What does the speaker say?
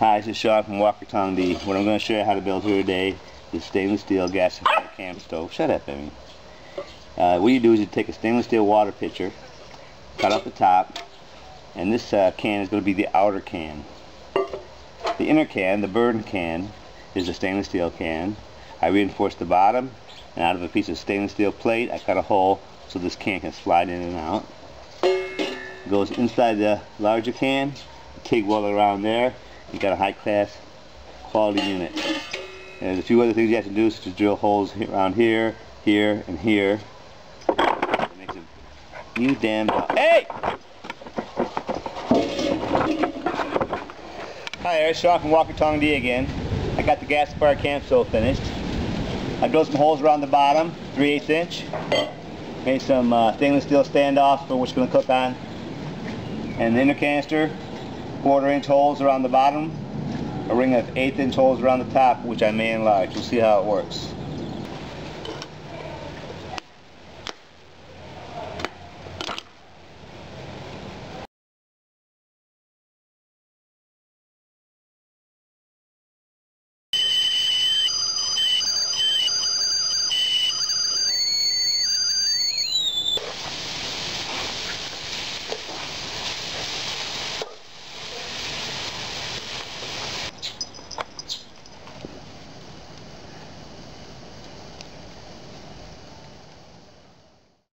Hi, this is Sean from Walkertongdee. What I'm going to show you how to build here today is stainless steel gas camp stove. Shut up, Emmy. Uh, what you do is you take a stainless steel water pitcher, cut off the top, and this uh, can is going to be the outer can. The inner can, the burn can, is a stainless steel can. I reinforced the bottom, and out of a piece of stainless steel plate, I cut a hole so this can can slide in and out. It goes inside the larger can, TIG weld around there, you got a high class quality unit. And there's a few other things you have to do, such as drill holes around here, here, and here. It makes it, you damn Hey! Hi there, Sean from Walkertongdee again. I got the gasifier camp stove finished. I drilled some holes around the bottom, 3 8 inch. Made some uh, stainless steel standoffs for which we're going to cook on. And the inner canister, quarter inch holes around the bottom, a ring of eighth inch holes around the top, which I may enlarge. We'll see how it works.